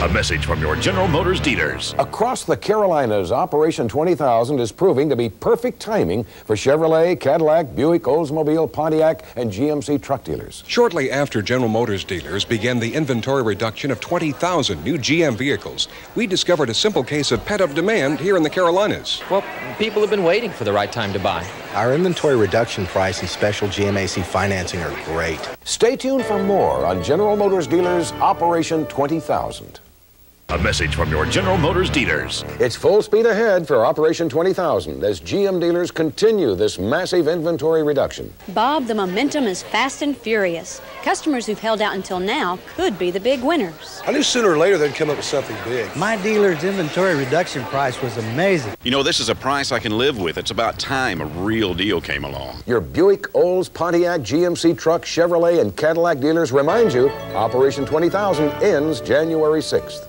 A message from your General Motors dealers. Across the Carolinas, Operation 20,000 is proving to be perfect timing for Chevrolet, Cadillac, Buick, Oldsmobile, Pontiac, and GMC truck dealers. Shortly after General Motors dealers began the inventory reduction of 20,000 new GM vehicles, we discovered a simple case of pent up demand here in the Carolinas. Well, people have been waiting for the right time to buy. Our inventory reduction price and special GMAC financing are great. Stay tuned for more on General Motors dealers Operation 20,000. A message from your General Motors dealers. It's full speed ahead for Operation 20,000 as GM dealers continue this massive inventory reduction. Bob, the momentum is fast and furious. Customers who've held out until now could be the big winners. I knew sooner or later they'd come up with something big. My dealer's inventory reduction price was amazing. You know, this is a price I can live with. It's about time a real deal came along. Your Buick, Olds, Pontiac, GMC truck, Chevrolet, and Cadillac dealers remind you Operation 20,000 ends January 6th.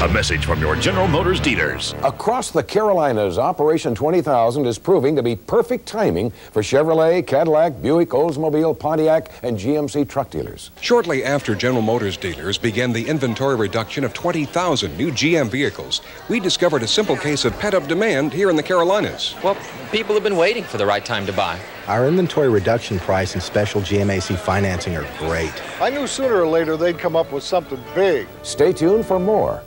A message from your General Motors dealers. Across the Carolinas, Operation 20,000 is proving to be perfect timing for Chevrolet, Cadillac, Buick, Oldsmobile, Pontiac, and GMC truck dealers. Shortly after General Motors dealers began the inventory reduction of 20,000 new GM vehicles, we discovered a simple case of pent up demand here in the Carolinas. Well, people have been waiting for the right time to buy. Our inventory reduction price and special GMAC financing are great. I knew sooner or later they'd come up with something big. Stay tuned for more